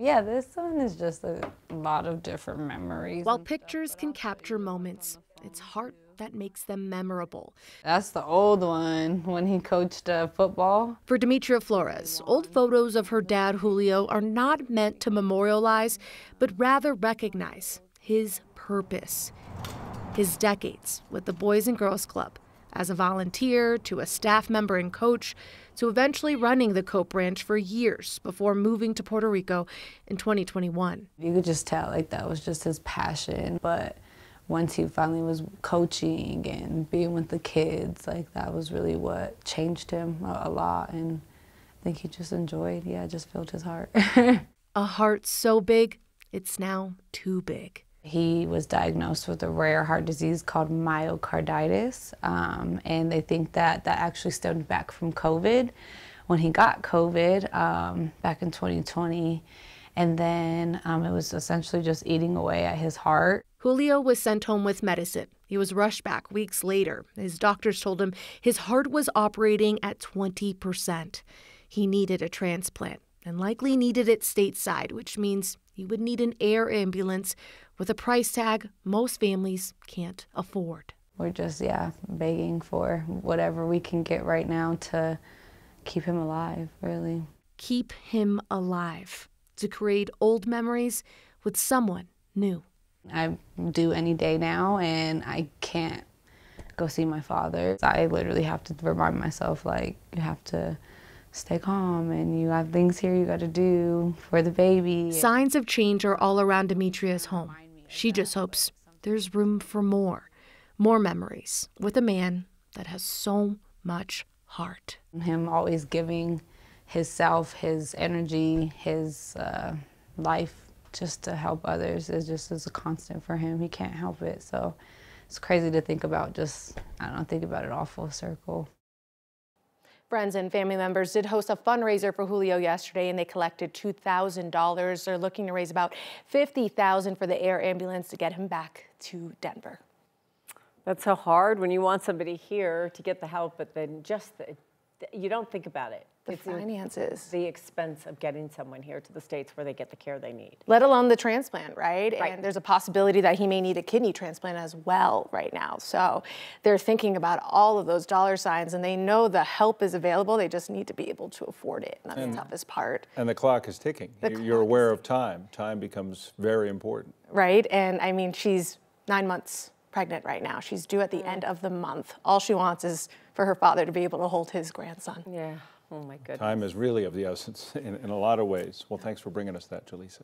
Yeah, this one is just a lot of different memories. While pictures can capture moments, it's heart that makes them memorable. That's the old one when he coached uh, football. For Demetria Flores, old photos of her dad Julio are not meant to memorialize, but rather recognize his purpose. His decades with the Boys and Girls Club, as a volunteer to a staff member and coach, to eventually running the Cope branch for years before moving to Puerto Rico in 2021. You could just tell like that was just his passion, but once he finally was coaching and being with the kids, like that was really what changed him a, a lot. And I think he just enjoyed, yeah, just filled his heart. a heart so big, it's now too big. He was diagnosed with a rare heart disease called myocarditis, um, and they think that that actually stemmed back from COVID when he got COVID um, back in 2020. And then um, it was essentially just eating away at his heart. Julio was sent home with medicine. He was rushed back weeks later. His doctors told him his heart was operating at 20%. He needed a transplant and likely needed it stateside, which means he would need an air ambulance with a price tag most families can't afford. We're just, yeah, begging for whatever we can get right now to keep him alive, really. Keep him alive, to create old memories with someone new. I do any day now, and I can't go see my father. I literally have to remind myself, like, you have to stay calm and you have things here you got to do for the baby. Signs of change are all around Demetria's home. She just hopes there's room for more, more memories with a man that has so much heart. Him always giving his self, his energy, his uh, life just to help others is just is a constant for him. He can't help it. So it's crazy to think about just, I don't know, think about it all full circle. Friends and family members did host a fundraiser for Julio yesterday and they collected $2,000. They're looking to raise about $50,000 for the air ambulance to get him back to Denver. That's so hard when you want somebody here to get the help, but then just the, you don't think about it. The it's finances. The expense of getting someone here to the States where they get the care they need. Let alone the transplant, right? right? And there's a possibility that he may need a kidney transplant as well right now. So they're thinking about all of those dollar signs and they know the help is available. They just need to be able to afford it. And that's and, the toughest part. And the clock is ticking. The You're aware of time. Time becomes very important. Right. And I mean, she's nine months pregnant right now. She's due at the end of the month. All she wants is for her father to be able to hold his grandson. Yeah. Oh my goodness. Time is really of the essence in, in a lot of ways. Well, thanks for bringing us that, Jaleesa.